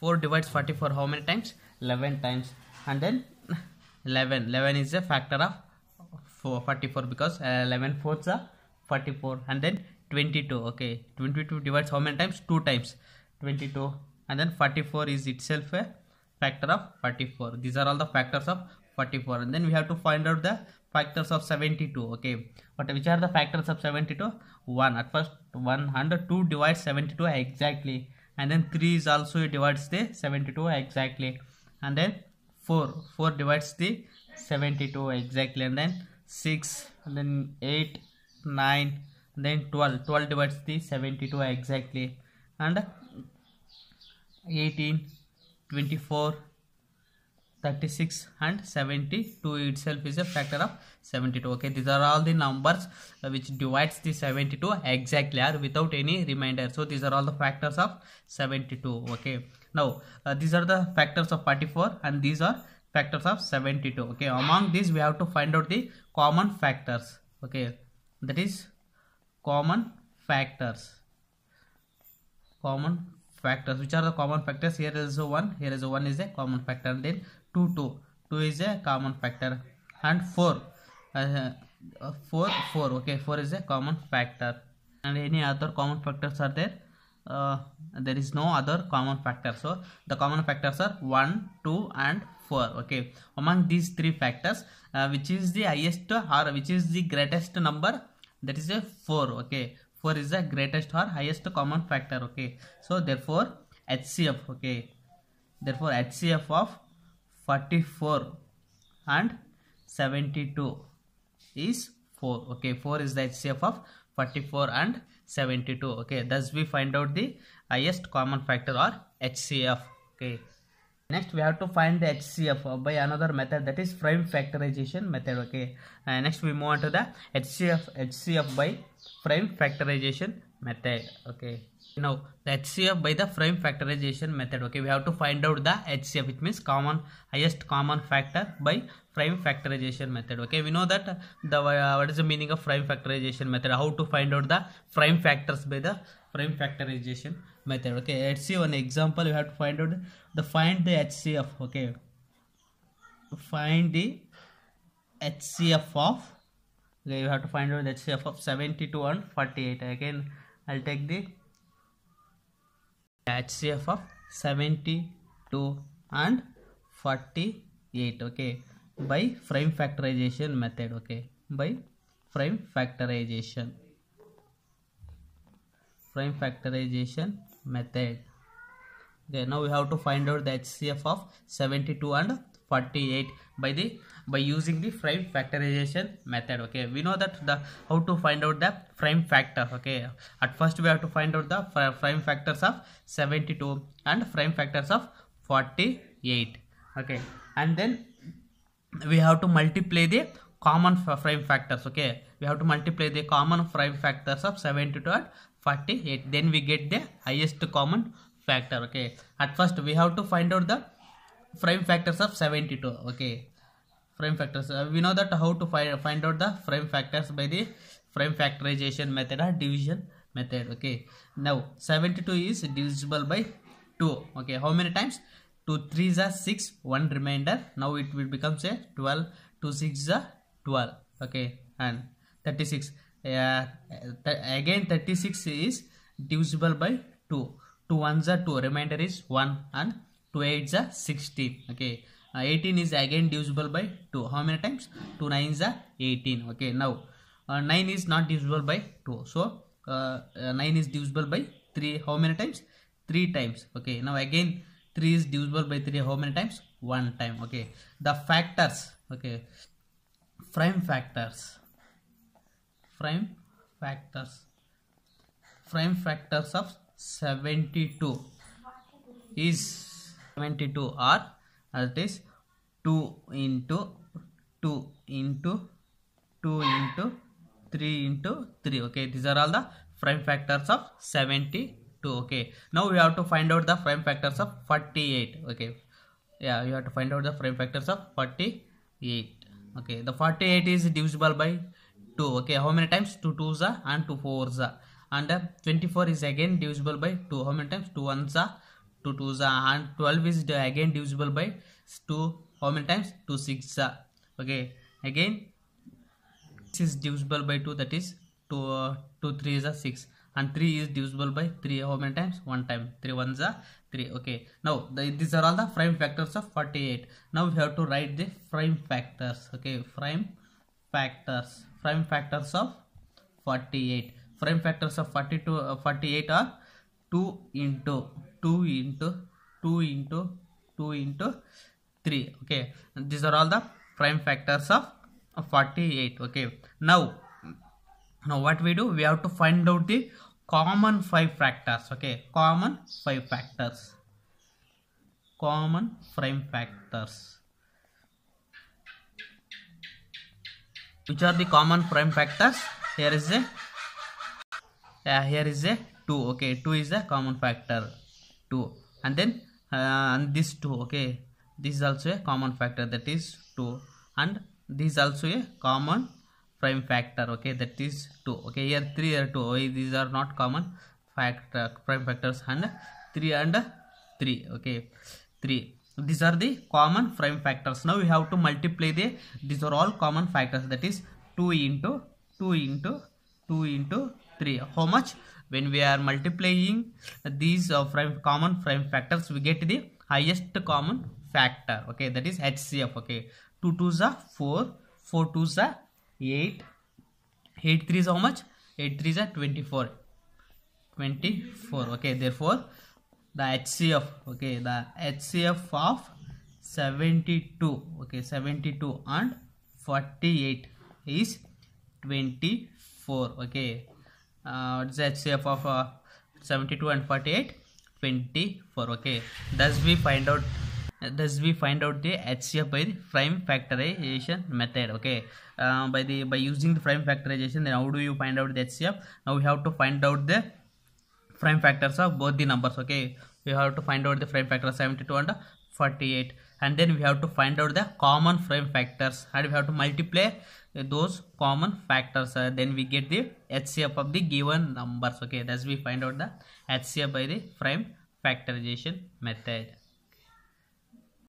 4 divides 44 how many times? 11 times. And then 11 11 is a factor of four- 44 because uh, 11 fourths are 44 and then 22 okay. 22 divides how many times? 2 times. 22 and then 44 is itself a factor of 44 these are all the factors of 44 and then we have to find out the factors of 72 okay. But which are the factors of 72 1 at first 102 divides 72 exactly and then 3 is also divides the 72 exactly. And then 4 4 divides the 72 exactly. And then 6 and then 8 9 and then 12 12 divides the 72 exactly. And 18 24 36 and 72 itself is a factor of 72 okay these are all the numbers uh, which divides the 72 exactly or without any remainder so these are all the factors of 72 okay now uh, these are the factors of 44 and these are factors of 72 okay among these we have to find out the common factors. Okay that is common factors. Common factors. Which are the common factors? Here is 1 here is 1 is a common factor. And then 2 2 2 is a common factor. And 4 uh, uh, 4 4 okay 4 is a common factor. And any other common factors are there? Uh, there is no other common factor. So the common factors are 1 2 and 4 okay. Among these three factors uh, which is the highest or which is the greatest number? That is a 4 okay. 4 is the greatest or highest common factor okay. So therefore hcf okay. Therefore hcf of 44 and 72 is 4 okay 4 is the hcf of 44 and 72 okay thus we find out the highest common factor or hcf okay. Next we have to find the hcf by another method that is prime factorization method. Okay. Uh, next we move on to the hcf hcf by prime factorization method. Okay now the hcf by the prime factorization method okay? We have to find out the hcf which means common highest common factor by prime factorization method okay? We know that the uh, what is the meaning of prime factorization method? How to find out the prime factors by the prime factorization method okay? See one example we have to find out the find the hcf okay? Find the hcf of okay you have to find out the hcf of 72 and 48 again i'll take the hcf of 72 and 48 okay? By prime factorization method okay? By prime factorization. Prime factorization method. Okay now we have to find out the hcf of 72 and 48 by the by using the prime factorization method okay? We know that the how to find out the prime factor okay? At first we have to find out the pri- prime factors of 72 and prime factors of 48 okay? And then we have to multiply the common prime factors okay? We have to multiply the common prime factors of 72 and 48 then we get the highest common factor okay? At first we have to find out the prime factors of 72 okay? Prime factors uh, we know that how to find find out the prime factors by the prime factorization method or division method okay? Now 72 is divisible by 2 okay? How many times? 2 3s are 6 1 remainder. Now it will becomes a 12 2 6 are 12 okay? And 36 uh, th- again 36 is divisible by 2 2 ones are 2 remainder is 1 and 2 eights are 16 okay? Uh, 18 is again divisible by 2 how many times? 2 nines are 18 okay? Now uh, 9 is not divisible by 2 so uh, uh, 9 is divisible by 3 how many times? 3 times okay? Now again 3 is divisible by 3 how many times? 1 time okay? The factors okay? Prime factors. Prime factors. Prime factors of 72 is 72 or that is 2 into 2 into 2 into 3 into 3 okay? These are all the prime factors of 72 okay? Now we have to find out the prime factors of 48 okay? Yeah you have to find out the prime factors of 48 okay? The 48 is divisible by 2 okay? How many times? 2 2s are and 2 4s are. And uh, 24 is again divisible by 2 how many times? 2 1s are 2 2s are and 12 is again divisible by 2 how many times? 2 6 okay again 6 is divisible by 2 that is 2 uh, 2 3 is a 6 and 3 is divisible by 3 how many times? One time. 3 ones are 3 okay now the, these are all the prime factors of 48 now we have to write the prime factors. Okay prime factors. Prime factors of 48 prime factors of 42 uh, 48 are 2 into 2 into 2 into 2 into 3 okay. And these are all the prime factors of of 48 okay. Now now what we do? We have to find out the common prime factors. Okay. Common prime factors. Common prime factors. Which are the common prime factors? Here is a yeah, here is a 2 okay. 2 is a common factor 2 and then uh, and this 2 okay? This is also a common factor that is 2 and this is also a common prime factor okay? That is 2 okay? Here 3 are 2 okay, these are not common factor prime factors. And 3 and 3 okay? 3 these are the common prime factors. Now we have to multiply the these are all common factors. That is 2 into 2 into 2 into 3 how much when we are multiplying these uh, common prime factors we get the highest common factor. Okay that is hcf okay. 2 2s are 4 4 2s are 8 8 3 is how much? 8 3 is are 24 24 okay therefore the hcf okay the hcf of 72 okay 72 and 48 is 24 okay uh, what's the hcf of uh, 72 and 48 24 okay. Thus we find out thus we find out the hcf by the prime factorization method okay. Uh, by the by using the prime factorization then how do you find out the hcf now we have to find out the prime factors of both the numbers okay. We have to find out the prime factor 72 and 48 and then we have to find out the common prime factors. And we have to multiply those common factors. Uh, then we get the hcf of the given numbers. Okay thus we find out the hcf by the prime factorization method